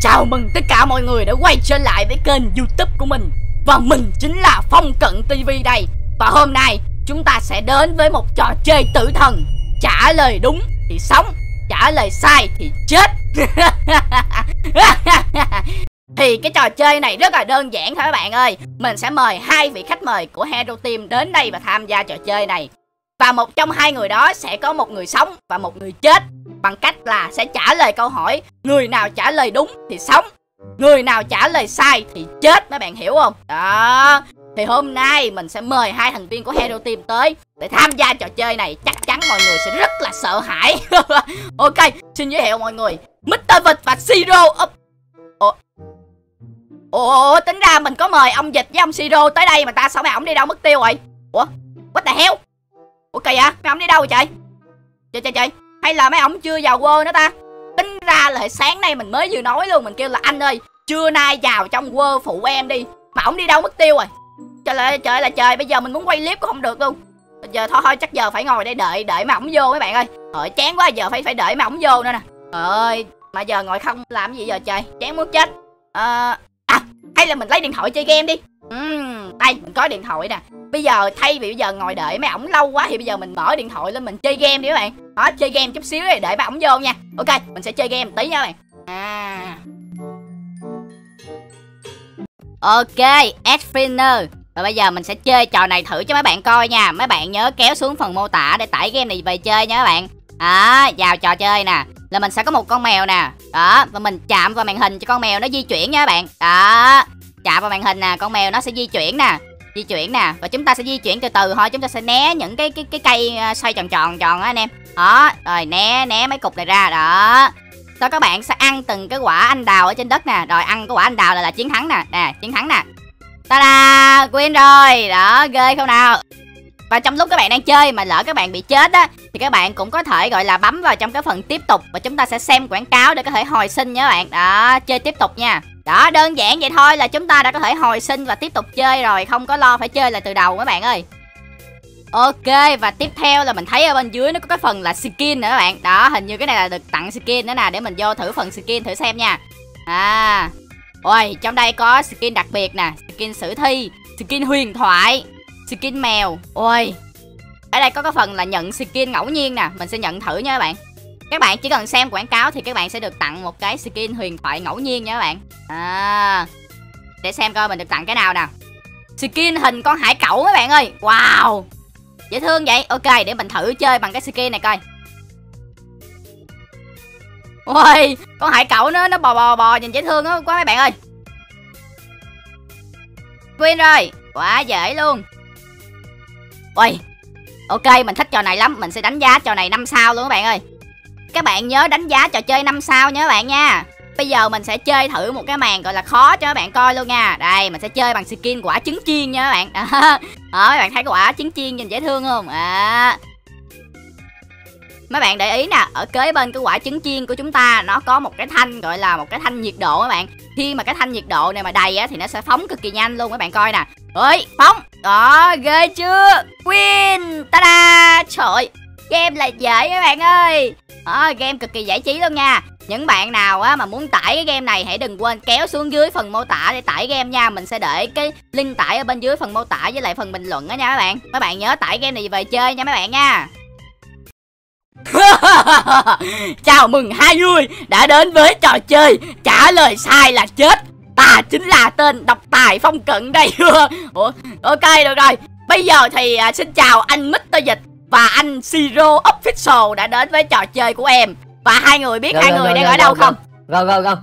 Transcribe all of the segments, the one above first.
Chào mừng tất cả mọi người đã quay trở lại với kênh youtube của mình. Và mình chính là Phong Cận TV đây. Và hôm nay, chúng ta sẽ đến với một trò chơi tử thần. Trả lời đúng thì sống, Trả lời sai thì chết. Thì cái trò chơi này rất là đơn giản thôi các bạn ơi. Mình sẽ mời hai vị khách mời của Hero Team đến đây và tham gia trò chơi này. Và một trong hai người đó sẽ có một người sống và một người chết. Bằng cách là sẽ trả lời câu hỏi Người nào trả lời đúng thì sống Người nào trả lời sai thì chết Mấy bạn hiểu không? Đó. Thì hôm nay mình sẽ mời hai thành viên của Hero Team tới Để tham gia trò chơi này. Chắc chắn mọi người sẽ rất là sợ hãi. Ok Xin giới thiệu mọi người. Mr. Vịt và Siro Ủa, Ủa tính ra mình có mời ông Dịch với ông Siro tới đây mà ta sao mà ổng đi đâu mất tiêu rồi Ủa? What the hell? Ủa kìa, à mấy ổng đi đâu rồi trời? Trời trời trời hay là mấy ổng chưa vào quơ nữa ta? Tính ra là sáng nay mình mới vừa nói luôn mình kêu là anh ơi trưa nay vào trong quơ phụ em đi mà ổng đi đâu mất tiêu rồi? Trời ơi trời là trời bây giờ mình muốn quay clip cũng không được luôn. Bây giờ thôi thôi chắc giờ phải ngồi đây đợi đợi mà ổng vô mấy bạn ơi. Trời chán quá giờ phải phải đợi mà ổng vô nữa nè. Trời ơi mà giờ ngồi không làm gì giờ trời chán muốn chết. À, à hay là mình lấy điện thoại chơi game đi. Uhm, đây mình có điện thoại nè. Bây giờ thay vì bây giờ ngồi đợi mấy ổng lâu quá thì bây giờ mình mở điện thoại lên mình chơi game đi các bạn. Đó chơi game chút xíu để mấy ổng vô nha. Ok mình sẽ chơi game tí nha các bạn. À. Ok Edfiner và bây giờ mình sẽ chơi trò này thử cho mấy bạn coi nha. Mấy bạn nhớ kéo xuống phần mô tả để tải game này về chơi nha các bạn. Đó, vào trò chơi nè. Là mình sẽ có một con mèo nè. Đó, và mình chạm vào màn hình cho con mèo nó di chuyển nha các bạn. Đó, Dạ, chạm vào màn hình nè, Con mèo nó sẽ di chuyển nè. Di chuyển nè, và chúng ta sẽ di chuyển từ từ thôi, chúng ta sẽ né những cái cái cái cây à, xoay tròn tròn tròn á anh em. Đó, rồi né né mấy cục này ra, đó. Sau các bạn sẽ ăn từng cái quả anh đào ở trên đất nè. Rồi ăn cái quả anh đào là là chiến thắng nè. Nè, chiến thắng nè. Ta da win rồi. Đó, ghê không nào? Và trong lúc các bạn đang chơi mà lỡ các bạn bị chết á, thì các bạn cũng có thể, gọi là, bấm vào trong cái phần tiếp tục và chúng ta sẽ xem quảng cáo để có thể hồi sinh nha các bạn. Đó, chơi tiếp tục nha đó, đơn giản vậy thôi là chúng ta đã có thể hồi sinh và tiếp tục chơi rồi, Không có lo phải chơi lại từ đầu các bạn ơi. Ok, và tiếp theo là mình thấy ở bên dưới nó có cái phần là skin nữa các bạn. Đó, hình như cái này là được tặng skin nữa nè, Để mình vô thử phần skin thử xem nha. À Ôi, trong đây có skin đặc biệt nè, Skin sử thi, Skin huyền thoại, Skin mèo, Ôi. Ở đây có cái phần là nhận skin ngẫu nhiên nè, Mình sẽ nhận thử nha các bạn các bạn chỉ cần xem quảng cáo thì các bạn sẽ được tặng một cái skin huyền thoại ngẫu nhiên nha các bạn. À, để xem coi mình được tặng cái nào nào. Skin hình con hải cẩu các bạn ơi. Wow. Dễ thương vậy. Ok để mình thử chơi bằng cái skin này coi. Ôi con hải cẩu nó nó bò bò bò nhìn dễ thương quá mấy bạn ơi. Quên rồi. Quá dễ luôn. Ôi ok mình thích trò này lắm. Mình sẽ đánh giá trò này năm sao luôn các bạn ơi các bạn nhớ đánh giá trò chơi 5 sao nha các bạn nha. Bây giờ mình sẽ chơi thử một cái màn gọi là khó cho các bạn coi luôn nha. Đây mình sẽ chơi bằng skin quả trứng chiên nha các bạn. Đó, các bạn thấy quả trứng chiên nhìn dễ thương không? À. Mấy bạn để ý nè Ở kế bên cái quả trứng chiên của chúng ta Nó có một cái thanh gọi là một cái thanh nhiệt độ các bạn. Khi mà cái thanh nhiệt độ này mà đầy á Thì nó sẽ phóng cực kỳ nhanh luôn các bạn coi nè. Ơi phóng. Đó ghê chưa? Win. Ta-da. Trời Game là dễ các bạn ơi à, Game cực kỳ giải trí luôn nha. Những bạn nào á mà muốn tải cái game này hãy đừng quên kéo xuống dưới phần mô tả để tải game nha. Mình sẽ để cái link tải ở bên dưới phần mô tả với lại phần bình luận đó nha các bạn. Các bạn nhớ tải game này về chơi nha mấy bạn nha. Chào mừng hai người đã đến với trò chơi Trả lời sai là chết. Ta chính là tên độc tài phong cận đây. Ủa, Ok được rồi. Bây giờ thì à, xin chào anh Mr. Dịch và anh Siro Official đã đến với trò chơi của em. Và hai người biết Go, hai go, người go, đang go, ở đâu go, không? Go go go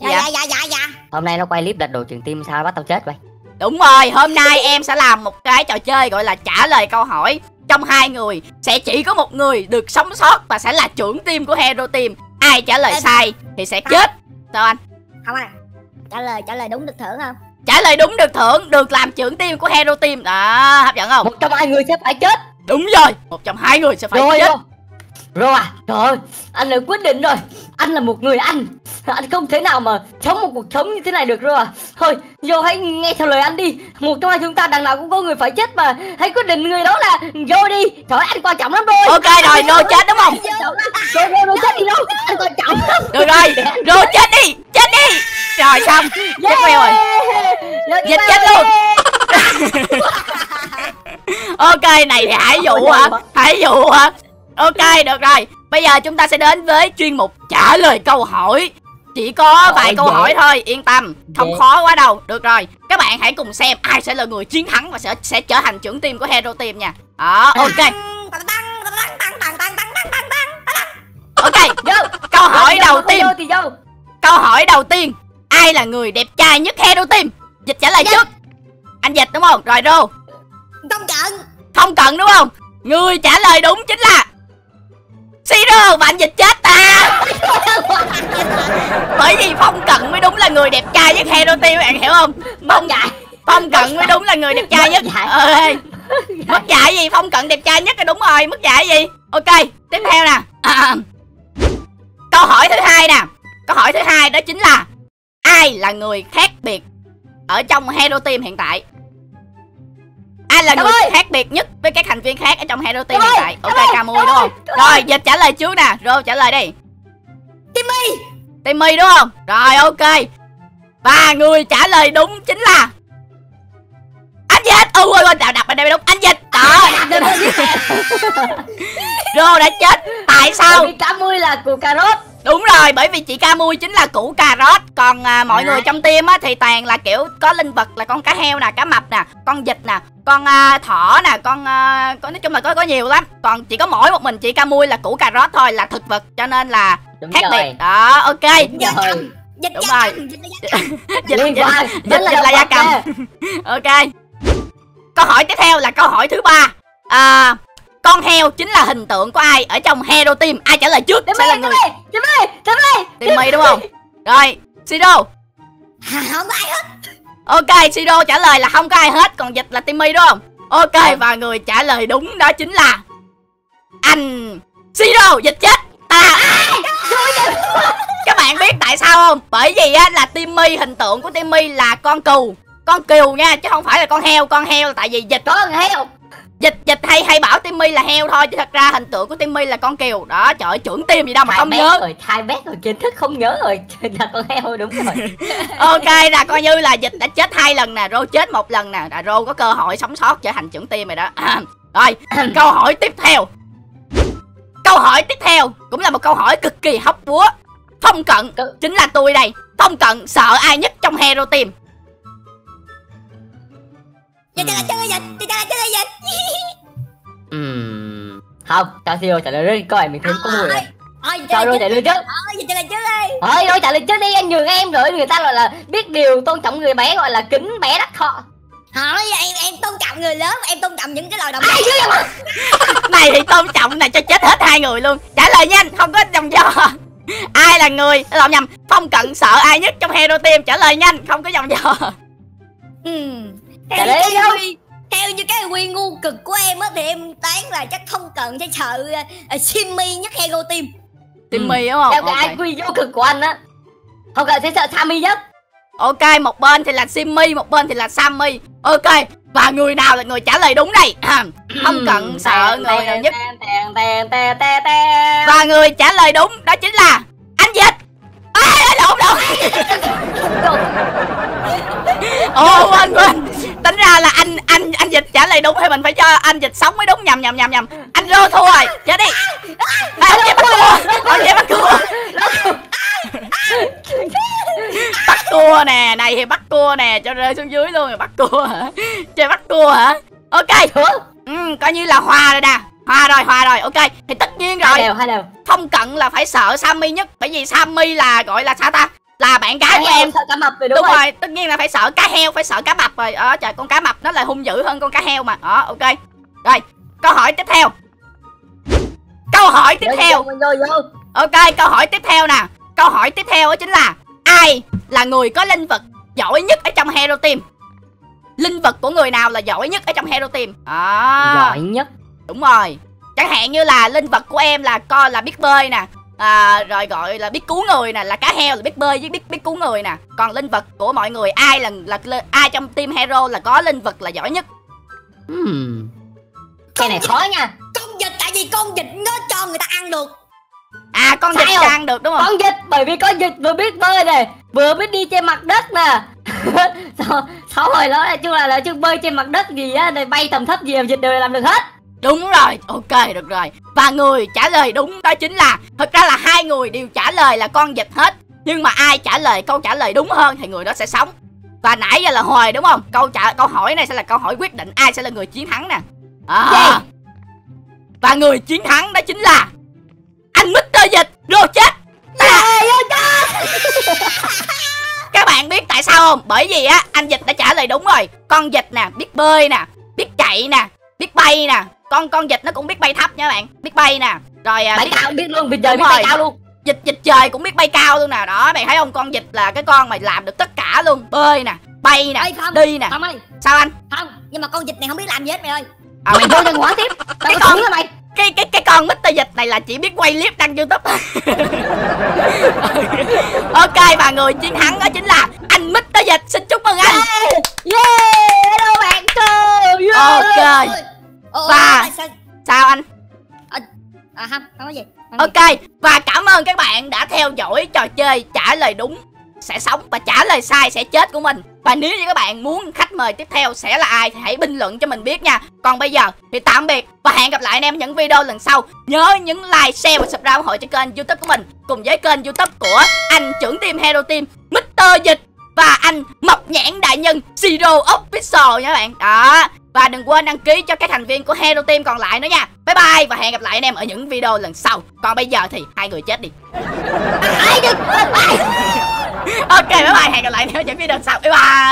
dạ dạ. dạ dạ dạ Hôm nay nó quay clip đặt đồ truyền tim sao bắt tao chết vậy? Đúng rồi, hôm nay em sẽ làm một cái trò chơi gọi là trả lời câu hỏi. Trong hai người sẽ chỉ có một người được sống sót và sẽ là trưởng team của Hero Team. Ai trả lời Em- sai thì sẽ chết. Sao anh? không à trả lời trả lời đúng được thưởng không? Trả lời đúng được thưởng, được làm trưởng team của Hero Team. Đó, hấp dẫn không? Một trong hai người sẽ phải chết Đúng rồi, một trong hai người sẽ phải Rồi chết. rồi. Rồi à Trời ơi. Anh đã quyết định rồi. Anh là một người anh. Anh không thể nào mà sống một cuộc sống như thế này được rồi à. Thôi Vô hãy nghe theo lời anh đi. Một trong hai chúng ta đằng nào cũng có người phải chết mà. Hãy quyết định người đó là Vô đi. Trời ơi, anh quan trọng lắm rồi Ok rồi, Rô chết đúng không? Rồi rồi rồi chết đi đâu? Anh quan trọng lắm. Được rồi, Rô chết đi, chết đi. Rồi xong chết queo rồi. Dịch chết luôn. ok này thì hải vụ hả? Hãy dụ hả? Ok được rồi. Bây giờ chúng ta sẽ đến với chuyên mục trả lời câu hỏi. Chỉ có vài câu hỏi thôi yên tâm. Không khó quá đâu. Được rồi. Các bạn hãy cùng xem ai sẽ là người chiến thắng và sẽ sẽ trở thành trưởng team của hero team nha. Đó ok. Ok vô. Câu hỏi đầu tiên. câu hỏi đầu tiên. Ai là người đẹp trai nhất hero team? Dịch trả lời trước. Anh dịch đúng không? Rồi rô. Đông trận không cần đúng không? Người trả lời đúng chính là Siro bạn dịch chết ta. Bởi vì phong cận mới đúng là người đẹp trai nhất hero team bạn hiểu không? Mất dạy. phong cận mới đúng là người đẹp trai nhất. Ơi mất dạy. Gì? Phong cận đẹp trai nhất là đúng rồi mất dạy gì? Ok tiếp theo nè. À, câu hỏi thứ hai nè. Câu hỏi thứ hai đó chính là ai là người khác biệt ở trong hero team hiện tại ai là Cam người ơi! khác biệt nhất với các thành viên khác ở trong hero team hiện tại? Ok ca mui đúng không? Rồi dịch trả lời trước nè. Rô trả lời đi. Timmy. Timmy đúng không? Rồi ok. Và người trả lời đúng chính là Anh Dịch! Ừ quên quên. Đọc đọc ở đây đúng. Anh Dịch! Đó Rô đã chết. Tại sao? Cá mui là của cà rốt. Đúng rồi bởi vì chị ca mui chính là củ cà rốt Còn à, mọi À. người trong team á thì toàn là kiểu có linh vật là con cá heo nè, cá mập nè, con vịt nè, con à, thỏ nè, con à, có nói chung là có có nhiều lắm. Còn chỉ có mỗi một mình chị ca mui là củ cà rốt thôi là thực vật cho nên là Đúng khác biệt. rồi. Đó ok. Đúng rồi. Dịch Đúng rồi. Dịch. Dịch dịch- là vật cầm. ok câu hỏi tiếp theo là câu hỏi thứ ba à, con heo chính là hình tượng của ai ở trong hero team? Ai trả lời trước? Timmy, sẽ là người Timmy, Timmy, Timmy. Timmy đúng không? Rồi Siro À, Không có ai hết. ok Siro trả lời là không có ai hết còn dịch là Timmy đúng không? Ok và người trả lời đúng đó chính là anh Siro dịch chết. Ta các bạn biết tại sao không? Bởi vì á là Timmy hình tượng của Timmy là con cừu. Con cừu nha chứ không phải là con heo. Con heo là tại vì dịch. Con heo. Dịch dịch hay hay bảo Timmy là heo thôi chứ thật ra hình tượng của Timmy là con kiều. Đó trời ơi trưởng tim gì đâu mà không nhớ. rồi, thai bé rồi, kiến thức không nhớ rồi. Là con heo đúng rồi. ok là coi như là dịch đã chết hai lần nè rô chết một lần nè. Là rô có cơ hội sống sót trở thành trưởng tim rồi đó. Rồi câu hỏi tiếp theo. Câu hỏi tiếp theo cũng là một câu hỏi cực kỳ hóc búa. Phong cận chính là tôi đây. Phong cận sợ ai nhất trong hero team Lời trước đi dịch. Dịch trả lời trước đi dịch. Ừm, Không, cho Siro trả lời đi, này mình thấy có mùi rồi. Thôi, dịch Cho trả lời trước. trả lời trước. Thôi, dịch trả lời trước đi. Thôi, Rô trả lời trước đi, anh nhường em rồi. Người ta gọi là biết điều, tôn trọng người bé, gọi là kính bé đắc thọ. Hỏi em em tôn trọng người lớn, em tôn trọng những cái lời động mà. này thì tôn trọng này cho chết hết hai người luôn trả lời nhanh không có vòng vo ai là người lộn nhầm phong cận sợ ai nhất trong hero team trả lời nhanh không có vòng vo Ừ. Theo, đi cái quy, theo như cái quy ngu cực của em á thì em toán là chắc không cần sẽ sợ uh, Simmy nhất hero team. timmy đúng không? Theo cái ok. IQ vô cực của anh á. Không cần sẽ sợ Sammy nhất. ok một bên thì là simmy một bên thì là sammy. Ok và người nào là người trả lời đúng đây? Không cần sợ người nào nhất. và người trả lời đúng đó chính là anh dịch. À, lộn lộn. Ồ quên quên tính ra là anh anh anh lời đúng thì mình phải cho anh dịch sống mới đúng. Nhầm nhầm nhầm nhầm. Anh rô thua rồi. Chết đi. À, ông vậy bắt cua ông vậy bắt cua bắt cua nè. Này thì bắt cua nè. Cho rơi xuống dưới luôn rồi bắt cua hả? Chơi bắt cua hả? Ok. Ừ, coi như là hòa rồi nè. Hòa rồi hòa rồi. Ok. Thì tất nhiên Hai rồi. đều, hai đều. phong cận là phải sợ sammy nhất. Bởi vì sammy là gọi là sao ta là bạn gái của em sợ cá mập rồi đúng, đúng, rồi. rồi tất nhiên là phải sợ cá heo phải sợ cá mập rồi. Ờ trời con cá mập nó là hung dữ hơn con cá heo mà. Đó ok. Rồi câu hỏi tiếp theo. Câu hỏi tiếp theo. ok câu hỏi tiếp theo nè. Câu hỏi tiếp theo đó chính là ai là người có linh vật giỏi nhất ở trong hero team? Linh vật của người nào là giỏi nhất ở trong hero team? À, Giỏi nhất. đúng rồi. Chẳng hạn như là linh vật của em là coi là biết bơi nè à, rồi gọi là biết cứu người nè là cá heo là biết bơi với biết biết cứu người nè còn linh vật của mọi người ai là là, là ai trong team hero là có linh vật là giỏi nhất Hmm. Cái này khó nha. Con dịch tại vì con dịch nó cho người ta ăn được. à con Phải dịch không? ăn được đúng không Con vịt bởi vì con vịt vừa biết bơi này, vừa biết đi trên mặt đất nè sao sao rồi đó nói chung là nói chung bơi trên mặt đất gì á này bay tầm thấp gì dịch đều làm được hết Đúng rồi, ok được rồi. Và người trả lời đúng đó chính là Thật ra là hai người đều trả lời là con vịt hết. Nhưng mà ai trả lời câu trả lời đúng hơn Thì người đó sẽ sống. Và nãy giờ là Hồi đúng không? Câu trả câu hỏi này sẽ là câu hỏi quyết định ai sẽ là người chiến thắng nè. À. Và người chiến thắng đó chính là Anh Mr. Dịch. Rồi chết. Các bạn biết tại sao không? Bởi vì á anh Dịch đã trả lời đúng rồi. Con vịt nè biết bơi nè Biết chạy nè Biết bay nè con con vịt nó cũng biết bay thấp nha bạn. Biết bay nè. Rồi à, bay biết... cao biết luôn vịt trời biết bay cao luôn. Vịt vịt trời cũng biết bay cao luôn nè. Đó bạn thấy không? Con vịt là cái con mà làm được tất cả luôn. Bơi nè bay nè Ê, không. đi nè. Không ơi. Sao anh? Không nhưng mà con vịt này không biết làm gì hết mày ơi. À, mày vô nhân hóa tiếp. Cái con- đó mày. cái cái cái con Mr. Dịch này là chỉ biết quay clip đăng YouTube. ok và người chiến thắng đó chính là anh Mr. Dịch. Xin Ok, và cảm ơn các bạn đã theo dõi trò chơi trả lời đúng sẽ sống. Và trả lời sai sẽ chết của mình. Và nếu như các bạn muốn khách mời tiếp theo sẽ là ai thì hãy bình luận cho mình biết nha. Còn bây giờ thì tạm biệt và hẹn gặp lại anh em những video lần sau. Nhớ nhấn like, share và subscribe ủng hộ cho kênh youtube của mình. Cùng với kênh youtube của anh trưởng team hero team Mr. Dịch và anh Mộc Nhãn Đại Nhân Zero Official nha các bạn. Đó. Và đừng quên đăng ký cho các thành viên của Hero Team còn lại nữa nha. Bye bye và hẹn gặp lại anh em ở những video lần sau. Còn bây giờ thì hai người chết đi. Ok, bye bye. Hẹn gặp lại anh em ở những video sau. Bye bye.